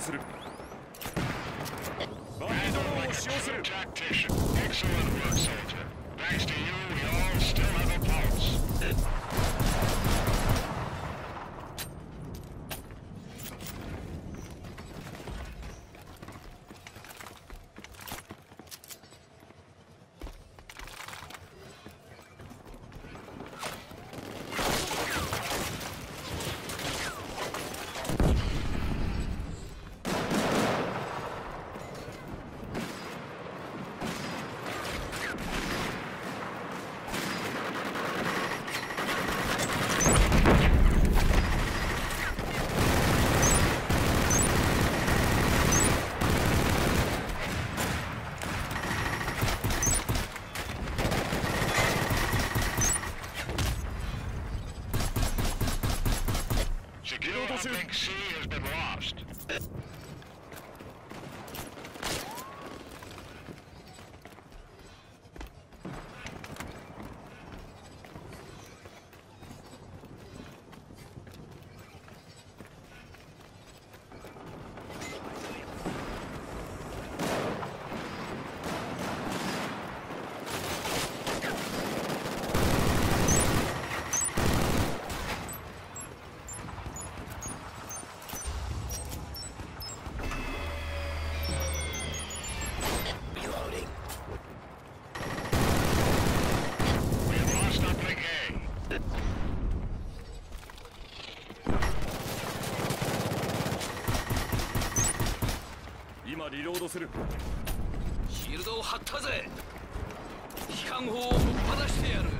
tactician. Secure think C has been lost. 戻せる。シールドを張ったぜ。機関砲をぶっ放してやる。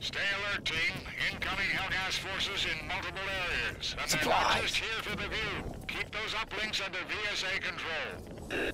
Stay alert, team. Incoming Helghast forces in multiple areas. And they're not just here for the view. Keep those uplinks under VSA control.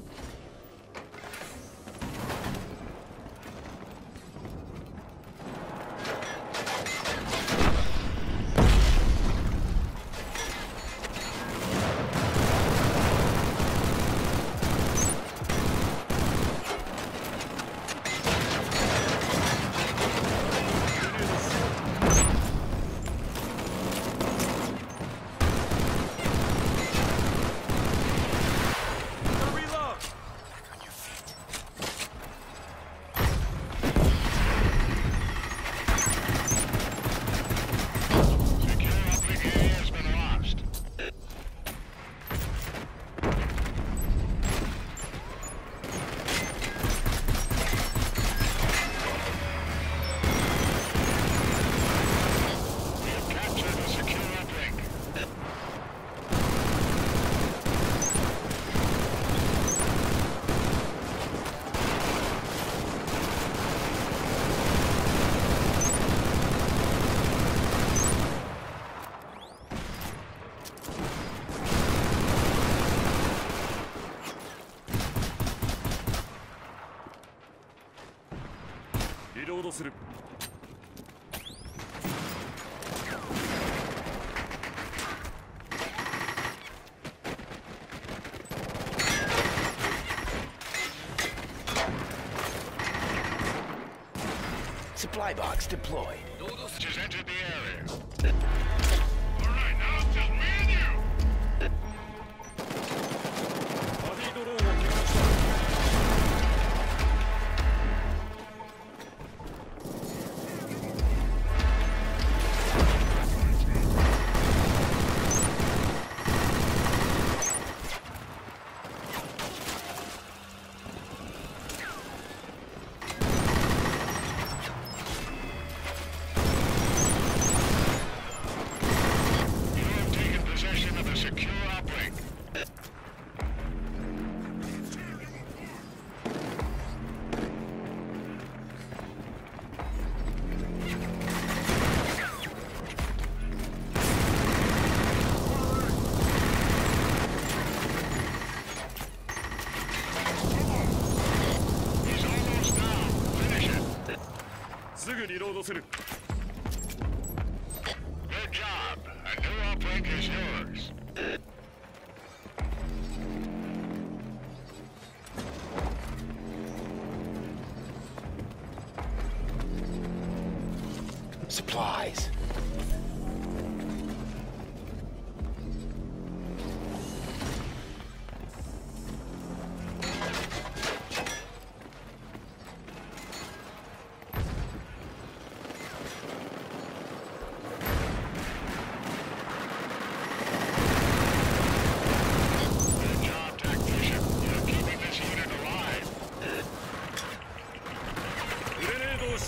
ロードする Supply box deployed. ロードす Just entered the area. Job. A new uplink is yours. Supplies. Our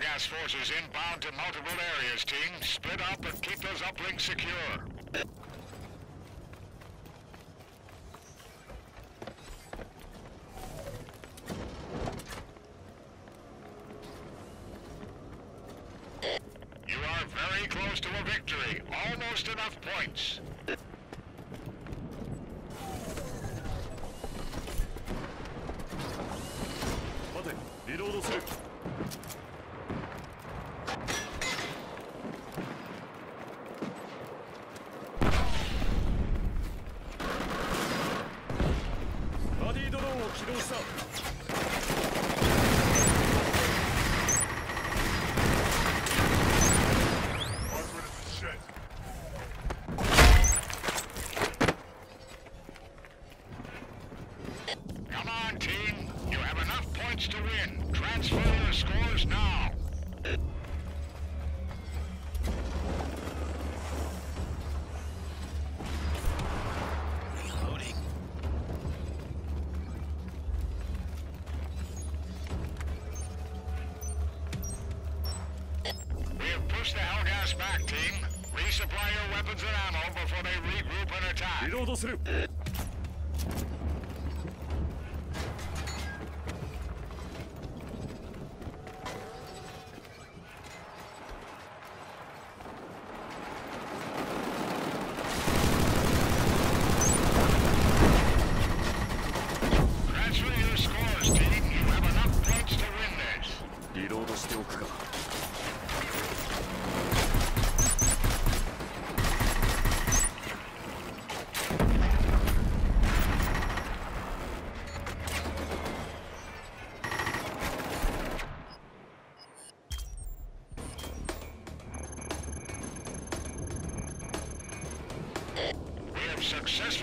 gas forces inbound to multiple areas, team. Split up and keep those uplinks secure. Close to a victory. Almost enough points. Come on, team. You have enough points to win. Transfer your scores now. Pushed the Helghast back, team. Resupply your weapons and ammo before they regroup and attack. Successfully